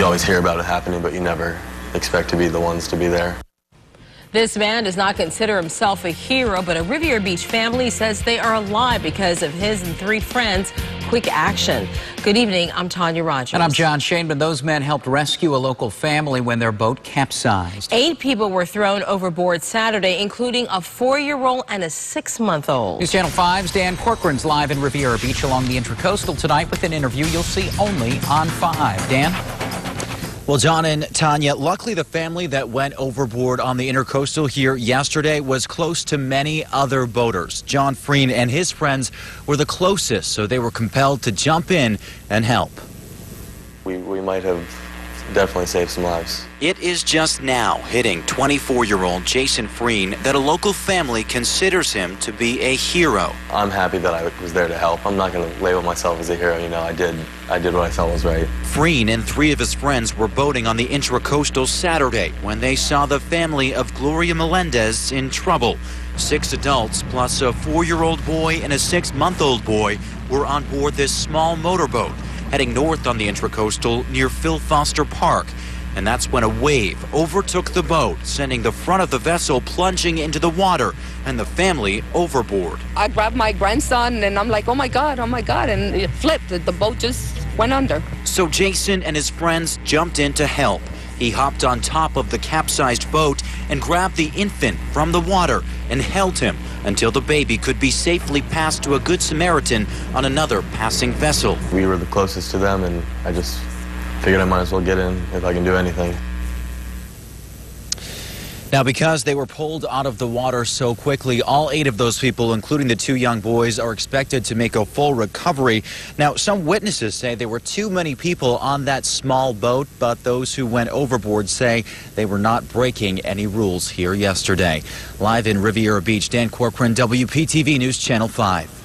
You always hear about it happening, but you never expect to be the ones to be there. This man does not consider himself a hero, but a Riviera Beach family says they are alive because of his and three friends' quick action. Good evening. I'm Tanya Rogers. And I'm John Shainman. Those men helped rescue a local family when their boat capsized. Eight people were thrown overboard Saturday, including a four-year-old and a six-month-old. News Channel 5's Dan Corcoran's live in Riviera Beach along the Intracoastal tonight with an interview you'll see only on 5. Dan? Well, John and Tanya, luckily the family that went overboard on the Intercoastal here yesterday was close to many other boaters. John Freen and his friends were the closest, so they were compelled to jump in and help. We, we might have definitely saved some lives. It is just now hitting 24-year-old Jason Freen that a local family considers him to be a hero. I'm happy that I was there to help. I'm not going to label myself as a hero. You know, I did, I did what I felt was right. Freen and three of his friends were boating on the Intracoastal Saturday when they saw the family of Gloria Melendez in trouble. Six adults plus a four-year-old boy and a six-month-old boy were on board this small motorboat heading north on the Intracoastal near Phil Foster Park. And that's when a wave overtook the boat, sending the front of the vessel plunging into the water and the family overboard. I grabbed my grandson and I'm like, oh my God, oh my God. And it flipped. The boat just went under. So Jason and his friends jumped in to help. He hopped on top of the capsized boat and grabbed the infant from the water and held him until the baby could be safely passed to a Good Samaritan on another passing vessel. We were the closest to them, and I just figured I might as well get in if I can do anything. Now, because they were pulled out of the water so quickly, all eight of those people, including the two young boys, are expected to make a full recovery. Now, some witnesses say there were too many people on that small boat, but those who went overboard say they were not breaking any rules here yesterday. Live in Riviera Beach, Dan Corcoran, WPTV News Channel 5.